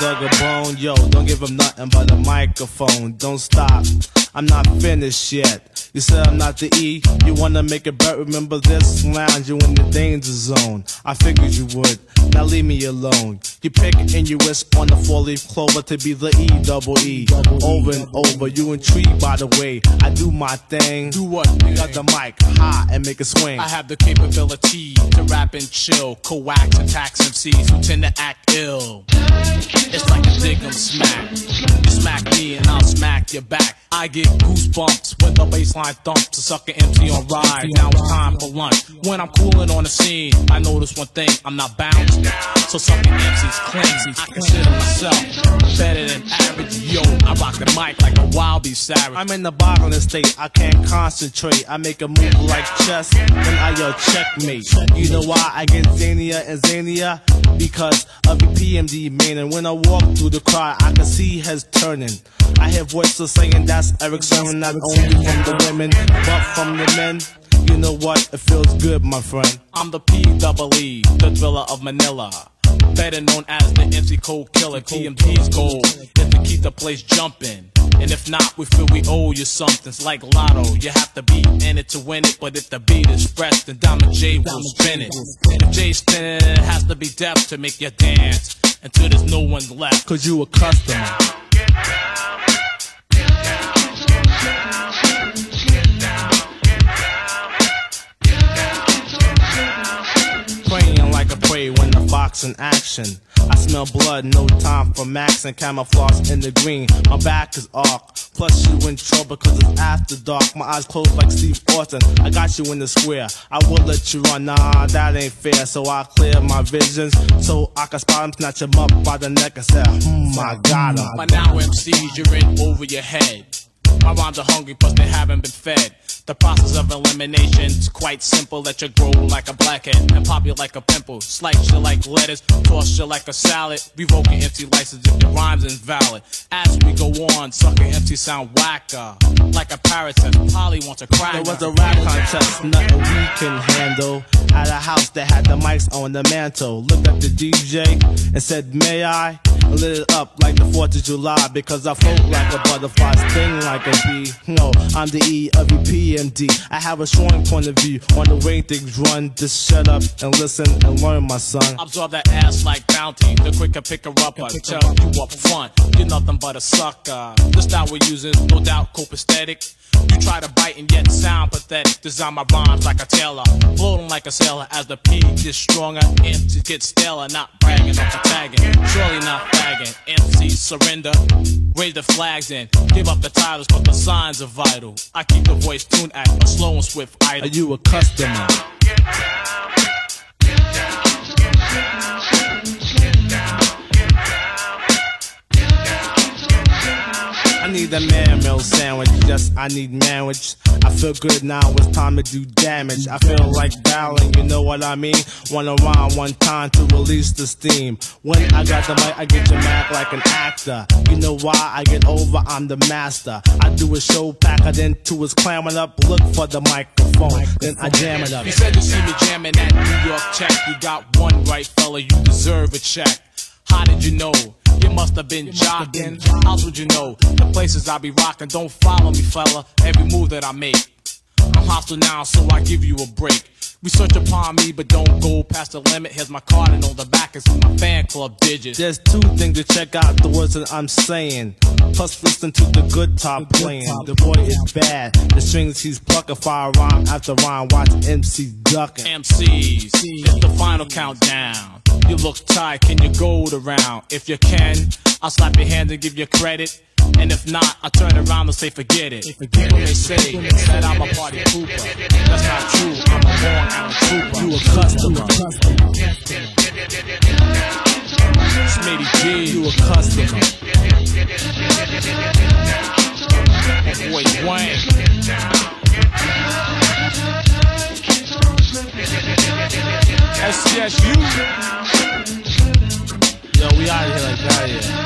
never dug a bone. Yo, don't give him nothing but a microphone. Don't stop. I'm not finished yet. You said I'm not the E. You wanna make it better? Remember this lounge, you in the danger zone. I figured you would. Now leave me alone. You pick and you wisp on the four leaf clover to be the E double E. Over and over, you intrigued by the way I do my thing. Do what? You got the mic high and make it swing. I have the capability to rap and chill, coax and tax MCs who tend to act ill. It's like a dig 'em smack. You smack me and I'll smack your back. I get goosebumps when the bassline thumps. A sucker MC on ride. Now it's time for lunch. When I'm cooling on the scene, I notice one thing: I'm not bounced. So sucker MCs clean. I consider myself better than average. Yo, I rock the mic like a wild beast savage. I'm in the boggling state, I can't concentrate. I make a move like chess, then I yell checkmate. You know why I get zanier and zanier? Because of the PMD man, and when I walk through the crowd, I can see heads turning. I hear voices saying that's Erick Sermon, not only from the women, but from the men. You know what? It feels good, my friend. I'm the P double E, the thriller of Manila. Better known as the MC Cold Killer. PMD's goal is to keep the place jumping. And if not, we feel we owe you something. It's like Lotto, you have to be in it to win it. But if the beat is fresh, then Diamond J will spin it. If J's spinning, it has to be deaf to make you dance until there's no one left. Cause you a customer. Praying like a prey when the fox in action. Smell blood, no time for max and camouflage in the green. My back is arc, plus you in trouble cause it's after dark. My eyes closed like Steve Austin. I got you in the square. I will let you run, nah, that ain't fair. So I clear my visions so I can spot him, snatch him up by the neck and say, hmm, I got him. By now, MCs, you're in over your head. My rhymes are hungry, plus they haven't been fed. The process of elimination's quite simple. Let you grow like a blackhead and pop you like a pimple. Slice you like lettuce, toss you like a salad. Your MC license if your rhyme's invalid. As we go on, sucker MC sound whacker. Like a parrot says, Polly wants a cracker. There was a rap contest, nothing we can handle. At a house that had the mics on the mantle. Looked at the DJ and said, May I? And lit it up like the 4th of July because I float like a butterfly, sting like a bee. No, I'm the E of EPMD. I have a strong point of view on the way things run. Just shut up and listen and learn, my son. Absorb that ass like bounty. The quicker pick her up, I tell you up front. You're nothing but a sucker. The style we're using, no doubt, copacetic. You try to bite and yet sound pathetic. Design my rhymes like a tailor, floating like a sailor. As the P gets stronger, MCs get staler. Not bragging off the surely not fagging. MCs surrender, raise the flags and give up the titles, but the signs are vital. I keep the voice tuned at a slow and swift Are you a customer? Need a man sandwich, yes, I need marriage. I feel good now, it's time to do damage. I feel like battling, you know what I mean? Wanna rhyme one time to release the steam. When I got the mic, I get you mad like an actor. You know why I get over, I'm the master. I do a show packer, then two is clamming up, look for the microphone, then I jam it up. You said you see me jamming at New York check. You got one right, fella, you deserve a check. How did you know? You must have been jogging. How would you know? The places I be rocking, don't follow me, fella. Every move that I make. I'm hostile now, so I give you a break. Research upon me, but don't go past the limit. Here's my card, and on the back is my fan club digits. There's two things to check out the words that I'm saying. Plus, listen to the good top playing. The boy is bad. The strings he's plucking, fire rhyme after rhyme. Watch MC ducking. MCs, it's the final countdown. You look tight, can you go around? If you can, I'll slap your hand and give you credit. And if not, I'll turn around and say forget it. When they say that I'm a party pooper, that's a customer. Smitty G, you a customer. That boy Wayne. SCSU. Yo, we out of here like that, yeah.